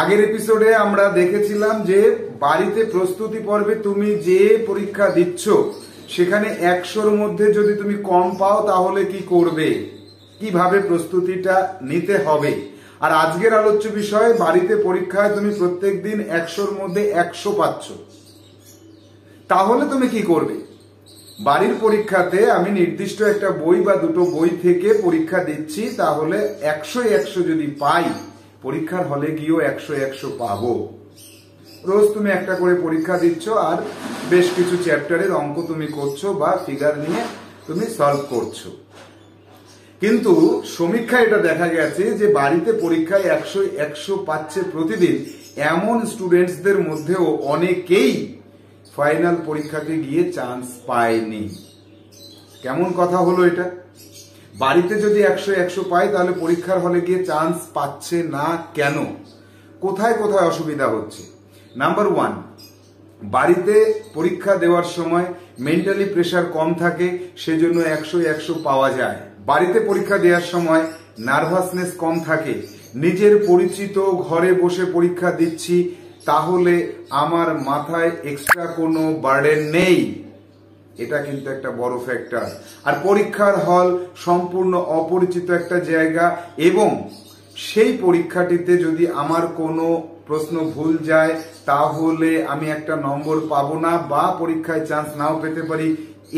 আগের এপিসোডে আমরা দেখেছিলাম যে বাড়িতে প্রস্তুতি পর্বে তুমি যে পরীক্ষা দিচ্ছ, সেখানে একশোর মধ্যে যদি তুমি কম পাও তাহলে কি করবে? কীভাবে প্রস্তুতিটা নিতে হবে? আর আজকের আলোচ্য বিষয়, বাড়িতে পরীক্ষায় তুমি প্রত্যেক দিন একশোর মধ্যে একশো পাচ্ছ। তাহলে তুমি কি করবে? বাড়ির পরীক্ষাতে আমি নির্দিষ্ট একটা বই বা দুটো বই থেকে পরীক্ষা দিচ্ছি, তাহলে একশো একশো যদি পাই পরীক্ষার হলে গিয়েও একশো একশো পাবো। রোজ তুমি একটা করে পরীক্ষা দিচ্ছ আর বেশ কিছু চ্যাপ্টারের অঙ্ক তুমি করছ বা ফিগার নিয়ে তুমি সলভ করছ। কিন্তু সমীক্ষা এটা দেখা গেছে যে বাড়িতে পরীক্ষায় একশো একশো পাচ্ছে প্রতিদিন, এমন স্টুডেন্টসদের মধ্যেও অনেকেই ফাইনাল পরীক্ষাতে গিয়ে চান্স পায়নি। কেমন কথা হলো এটা? বাড়িতে যদি একশো একশো পায় তাহলে পরীক্ষার হলে গিয়ে চান্স পাচ্ছে না কেন? কোথায় কোথায় অসুবিধা হচ্ছে? নাম্বার ওয়ান বাড়িতে পরীক্ষা দেওয়ার সময় মেন্টালি প্রেশার কম থাকে, সেজন্য একশো একশো পাওয়া যায়। বাড়িতে পরীক্ষা দেওয়ার সময় নার্ভাসনেস কম থাকে। নিজের পরিচিত ঘরে বসে পরীক্ষা দিচ্ছি, তাহলে আমার মাথায় এক্সট্রা কোনো বার্ডেন নেই। এটা কিন্তু একটা বড় ফ্যাক্টর আর পরীক্ষার হল সম্পূর্ণ অপরিচিত একটা জায়গা এবং সেই পরীক্ষাটিতে যদি আমার কোনো প্রশ্ন ভুল যায়, তাহলে আমি একটা নম্বর পাবো না বা পরীক্ষায় চান্স নাও পেতে পারি।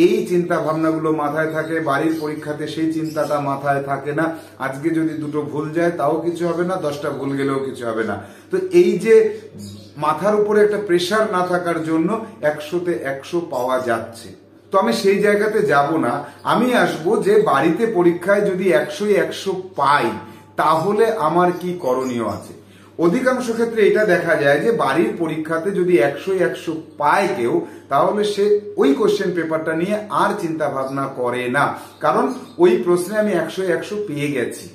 এই চিন্তা ভাবনাগুলো মাথায় থাকে, বাড়ির পরীক্ষাতে সেই চিন্তাটা মাথায় থাকে না। আজকে যদি দুটো ভুল যায়, তাও কিছু হবে না, দশটা ভুল গেলেও কিছু হবে না। তো এই যে মাথার উপরে একটা প্রেশার না থাকার জন্য একশোতে একশো পাওয়া যাচ্ছে। আমি সেই জায়গাতে যাব না। আমি আসব যে বাড়িতে পরীক্ষায় যদি একশোই একশো পাই, তাহলে আমার কি করণীয় আছে? অধিকাংশ ক্ষেত্রে এটা দেখা যায় যে বাড়ির পরীক্ষাতে যদি একশো একশো পায় কেউ, তাহলে সে ওই কোশ্চেন পেপারটা নিয়ে আর চিন্তা ভাবনা করে না। কারণ ওই প্রশ্নে আমি একশো একশো পেয়ে গেছি।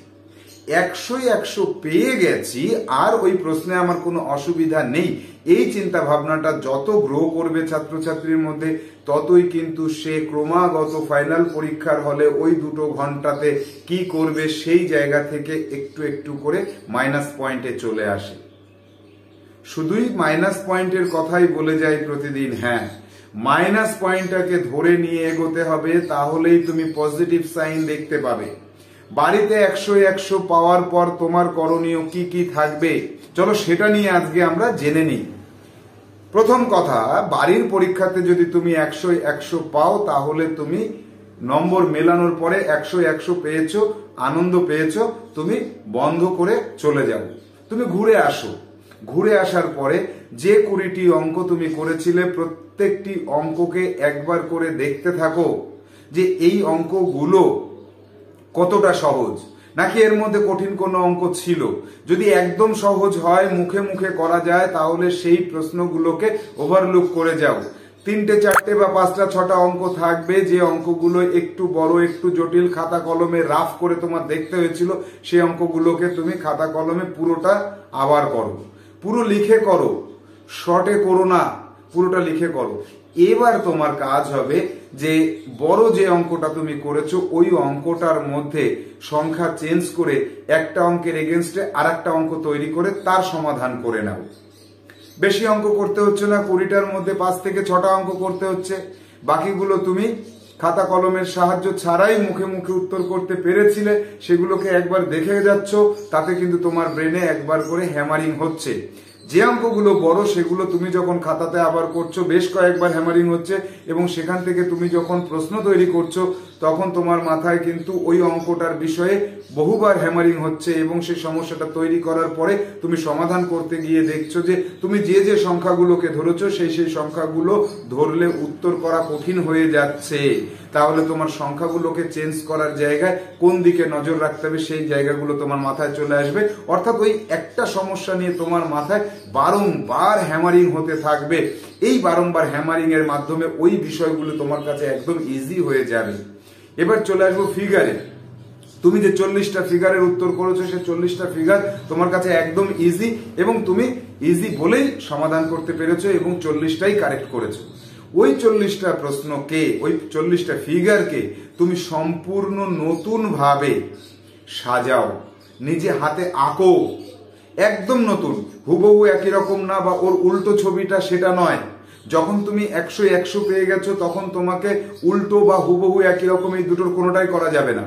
একশোই একশো পেয়ে গেছি, আর ওই প্রশ্নে আমার কোনো অসুবিধা নেই। এই চিন্তা ভাবনাটা যত গ্রো করবে ছাত্রছাত্রীর মধ্যে, ততই কিন্তু সে ক্রমাগত ফাইনাল পরীক্ষার হলে ওই দুটো ঘন্টাতে কি করবে সেই জায়গা থেকে একটু একটু করে মাইনাস পয়েন্টে চলে আসে। শুধুই মাইনাস পয়েন্টের কথাই বলে যাই প্রতিদিন হ্যাঁ। মাইনাস পয়েন্টটাকে ধরে নিয়ে এগোতে হবে, তাহলেই তুমি পজিটিভ সাইন দেখতে পাবে। বাড়িতে একশো একশো পাওয়ার পর তোমার করণীয় কি কি থাকবে? চলো সেটা নিয়ে আজকে আমরা জেনে নিই। প্রথম কথা, বাড়ির পরীক্ষাতে যদি তুমি একশো একশো পাও, তাহলে তুমি নম্বর মেলানোর পরে একশো একশো পেয়েছ, আনন্দ পেয়েছ, তুমি বন্ধ করে চলে যাও। তুমি ঘুরে আসো। ঘুরে আসার পরে যে কুড়িটি অঙ্ক তুমি করেছিলে, প্রত্যেকটি অঙ্ককে একবার করে দেখতে থাকো যে এই অঙ্কগুলো কতটা সহজ? নাকি এর মধ্যে কঠিন কোনো অঙ্ক ছিল? যদি একদম সহজ হয়, মুখে মুখে করা যায়, তাহলে সেই প্রশ্নগুলোকে ওভারলুক করে যাও। তিনটে, চারটে বা পাঁচটা, ছটা অঙ্ক থাকবে, যে অঙ্কগুলো একটু বড়, একটু জটিল, খাতা কলমে রাফ করে তোমার দেখতে হয়েছিল, সেই অঙ্কগুলোকে তুমি খাতা কলমে পুরোটা আবার করো। পুরো লিখে করো। শর্টে করো না, পুরোটা লিখে করো। এবার তোমার কাজ হবে যে বড় যে অঙ্কটা তুমি করেছ, ওই অঙ্কটার মধ্যে সংখ্যা চেঞ্জ করে একটা অঙ্কের এগেনস্টে আর একটা অঙ্ক তৈরি করে তার সমাধান করে নাও। বেশি অঙ্ক করতে হচ্ছে না, কুড়িটার মধ্যে পাঁচ থেকে ছটা অঙ্ক করতে হচ্ছে। বাকিগুলো তুমি খাতা কলমের সাহায্য ছাড়াই মুখে মুখে উত্তর করতে পেরেছিলে, সেগুলোকে একবার দেখে যাচ্ছ, তাতে কিন্তু তোমার ব্রেনে একবার করে হ্যামারিং হচ্ছে। যে অঙ্কগুলো বড় সেগুলো তুমি যখন খাতাতে আবার করছ, বেশ কয়েকবার হ্যামারিং হচ্ছে এবং সেখান থেকে তুমি যখন প্রশ্ন তৈরি করছ তখন তোমার মাথায় কিন্তু ওই অঙ্কটার বিষয়ে বহুবার হ্যামারিং হচ্ছে এবং সেই সমস্যাটা তৈরি করার পরে তুমি সমাধান করতে গিয়ে দেখছ যে তুমি যে যে সংখ্যাগুলোকে ধরেছো, সেই সেই সংখ্যাগুলো ধরলে উত্তর করা কঠিন হয়ে যাচ্ছে। তাহলে তোমার সংখ্যাগুলোকে চেঞ্জ করার জায়গায় কোন দিকে নজর রাখতে হবে সেই জায়গাগুলো তোমার মাথায় চলে আসবে। অর্থাৎ ওই একটা সমস্যা নিয়ে তোমার মাথায় বারংবার হ্যামারিং হতে থাকবে। এই বারংবার হ্যামারিং এর মাধ্যমে ওই বিষয়গুলো তোমার কাছে একদম ইজি হয়ে যাবে। এবার চলে আসব ফিগারে তুমি যে চল্লিশটা ফিগারের উত্তর করেছ, সে চল্লিশটা ফিগার তোমার কাছে একদম ইজি এবং তুমি ইজি বলেই সমাধান করতে পেরেছ এবং চল্লিশটাই কারেক্ট করেছ। ওই চল্লিশটা প্রশ্নকে, ওই চল্লিশটা ফিগারকে তুমি সম্পূর্ণ নতুন ভাবে সাজাও। নিজে হাতে আঁকো। একদম নতুন। হুবহু একই রকম না বা ওর উল্টো ছবিটা সেটা নয়। যখন তুমি একশো একশো পেয়ে গেছো, তখন তোমাকে উল্টো বা হুবহু একই রকম এই দুটোর কোনোটাই করা যাবে না।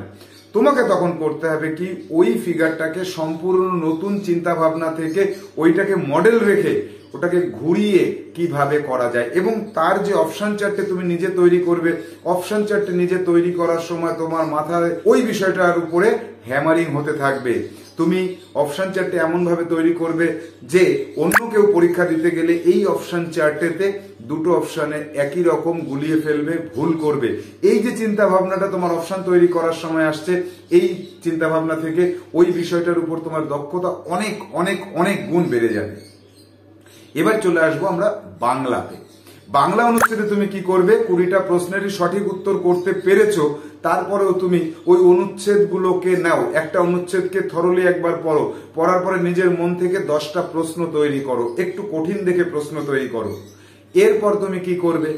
তোমাকে তখন করতে হবে কি, ওই ফিগারটাকে সম্পূর্ণ নতুন চিন্তা ভাবনা থেকে ওইটাকে মডেল রেখে ওটাকে ঘুরিয়ে কীভাবে করা যায়? এবং তার যে অপশন চারটে তুমি নিজে তৈরি করবে অপশন চারটে নিজে তৈরি করার সময় তোমার মাথায় ওই বিষয়টার উপরে হ্যামারিং হতে থাকবে। তুমি অপশন চারটে এমন ভাবে তৈরি করবে যে অন্য কেউ পরীক্ষা দিতে গেলে এই অপশন চারটেতে দুটো অপশনে একই রকম গুলিয়ে ফেলবে, ভুল করবে। এই যে চিন্তা ভাবনাটা তোমার অপশন তৈরি করার সময় আসছে, এই চিন্তা ভাবনা থেকে ওই বিষয়টার উপর তোমার দক্ষতা অনেক অনেক অনেক গুণ বেড়ে যাবে। এবার চলে আসব আমরা বাংলাতে। বাংলা অনুচ্ছেদে তুমি কি করবে? কুড়িটা প্রশ্নেরই সঠিক উত্তর করতে পেরেছ, তারপরেও তুমি ওই অনুচ্ছেদগুলোকে নাও। একটা অনুচ্ছেদকে থরলি একবার পড়ো। পড়ার পরে নিজের মন থেকে দশটা প্রশ্ন তৈরি করো। একটু কঠিন দেখে প্রশ্ন তৈরি করো। এরপর তুমি কি করবে?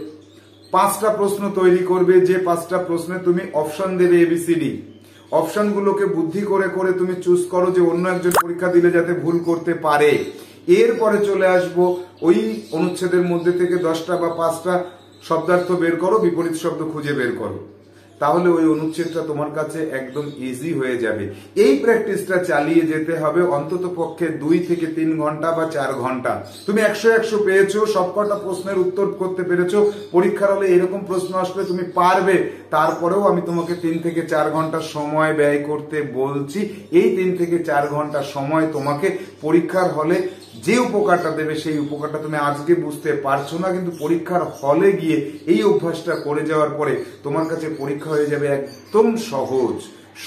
পাঁচটা প্রশ্ন তৈরি করবে। যে পাঁচটা প্রশ্নে তুমি অপশন দেবে এবিসিডি অপশনগুলোকে বুদ্ধি করে করে তুমি চুজ করো যে অন্য একজন পরীক্ষা দিলে যাতে ভুল করতে পারে। এরপরে চলে আসব ওই অনুচ্ছেদের মধ্যে থেকে দশটা বা পাঁচটা শব্দার্থ বের করো, বিপরীত শব্দ খুঁজে বের করো। তাহলে ওই অনুচ্ছেদটা তোমার কাছে একদম ইজি হয়ে যাবে। এই প্র্যাকটিসটা চালিয়ে যেতে হবে অন্তত পক্ষে দুই থেকে তিন ঘণ্টা বা চার ঘণ্টা। তুমি একশো একশো পেয়েছ, সবকটা প্রশ্নের উত্তর করতে পেরেছ, পরীক্ষার হলে এরকম প্রশ্ন আসলে তুমি পারবে। তারপরেও আমি তোমাকে তিন থেকে চার ঘণ্টা সময় ব্যয় করতে বলছি। এই তিন থেকে চার ঘণ্টা সময় তোমাকে পরীক্ষার হলে যে উপকারটা দেবে সেই উপকারটা তুমি আজকে বুঝতে পারছ না, কিন্তু পরীক্ষার হলে গিয়ে এই অভ্যাসটা করে যাওয়ার পরে তোমার কাছে পরীক্ষা হয়ে যাবে একদম সহজ,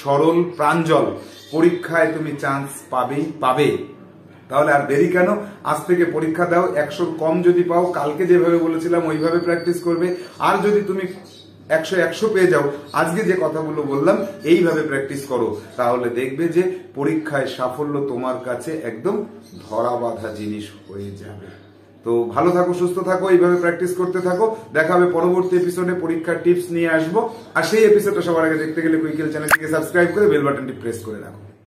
সরল, প্রাঞ্জল। পরীক্ষায় তুমি চান্স পাবেই, পাবে। তাহলে আর দেরি কেন? আজ থেকে পরীক্ষা দাও, একশোর কম যদি পাও, কালকে যেভাবে বলেছিলাম, ওইভাবে প্র্যাকটিস করবে। আর যদি তুমি একশো একশো পেয়ে যাও। আজকে যে কথাগুলো বললাম, এইভাবে প্র্যাকটিস করো। তাহলে দেখবে যে পরীক্ষায় সাফল্য তোমার কাছে একদম ধরা বাঁধা জিনিস হয়ে যাবে। তো ভালো থাকো, সুস্থ থাকো, এইভাবে প্র্যাকটিস করতে থাকো। দেখা হবে পরবর্তী এপিসোডে পরীক্ষার টিপস নিয়ে আসব। আর সেই এপিসোডটা সবার আগে দেখতে গেলে কুইকেল চ্যানেলটিকে সাবস্ক্রাইব করে বেল বাটনটি প্রেস করে রাখো।